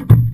you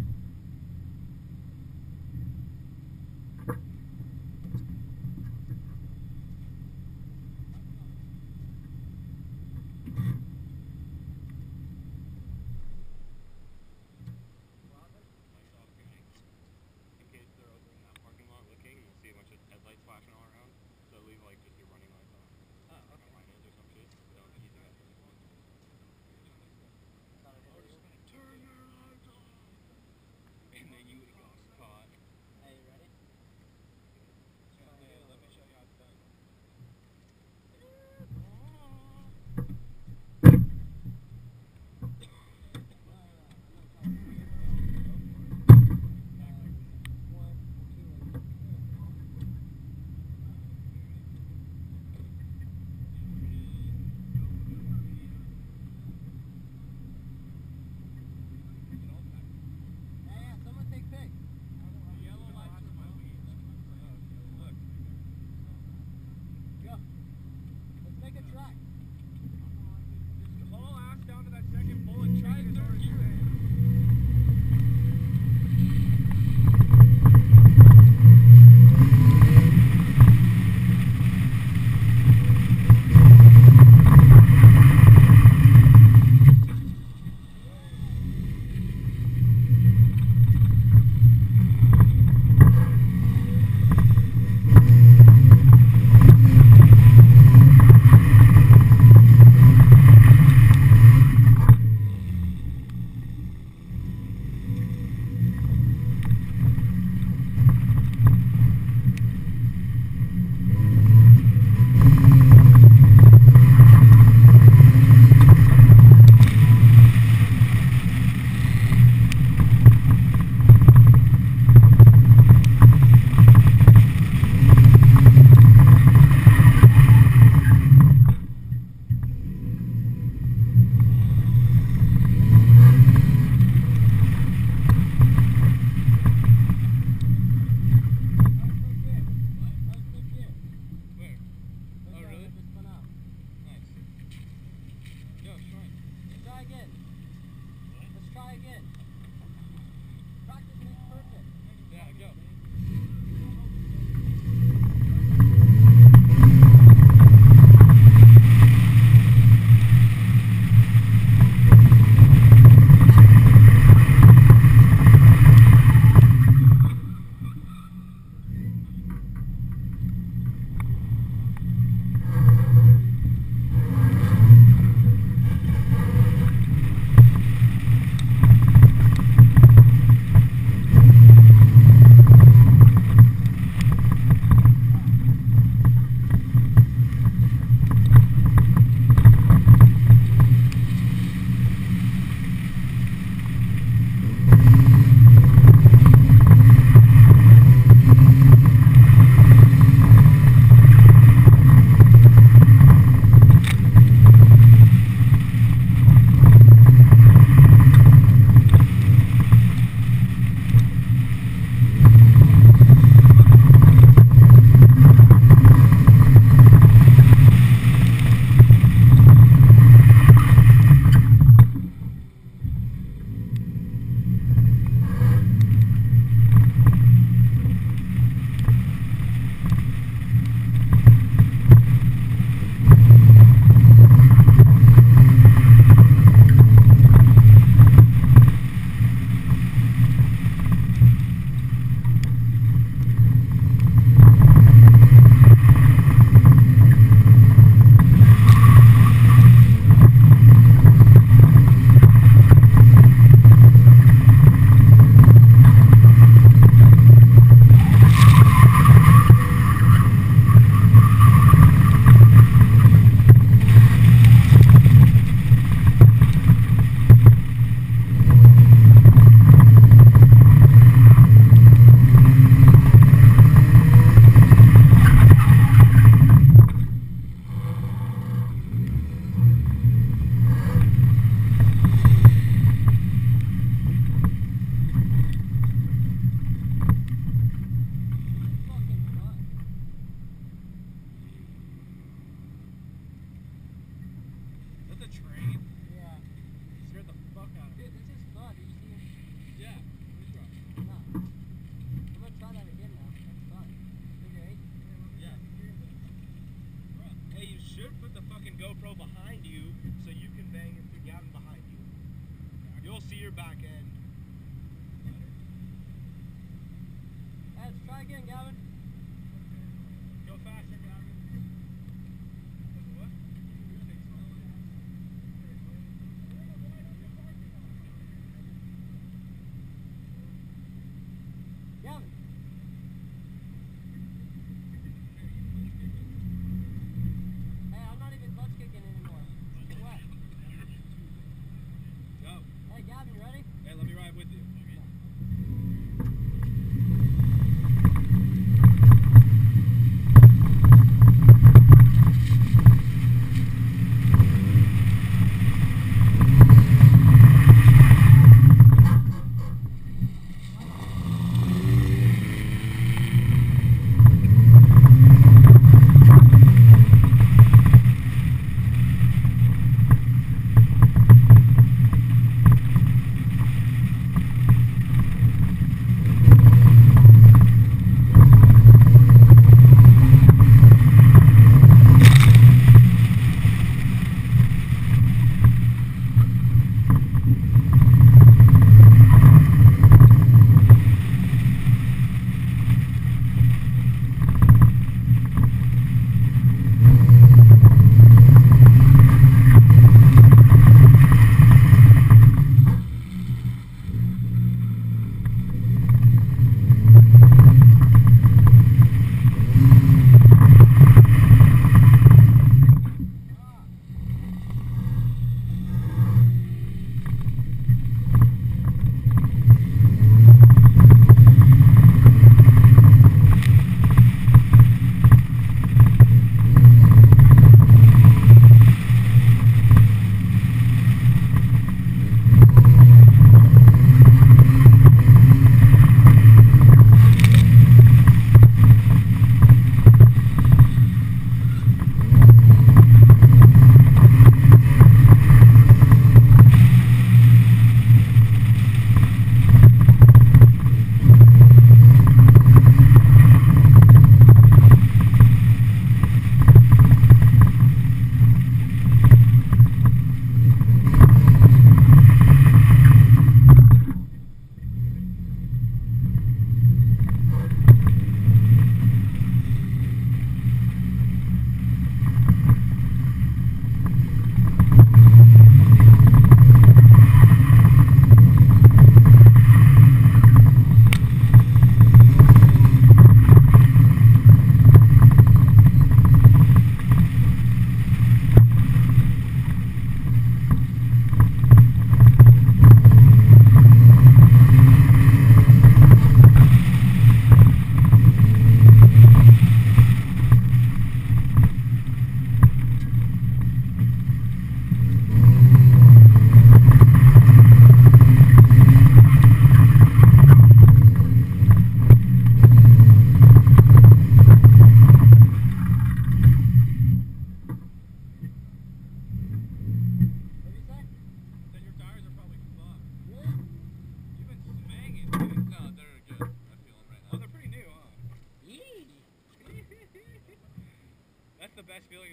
try again, Gavin.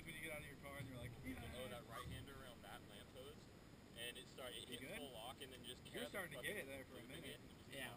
like when you get out of your car and you're like, you know that eh. right hander around that lamppost, and it started it hit full lock and then just you're starting to get it there for a minute. Yeah,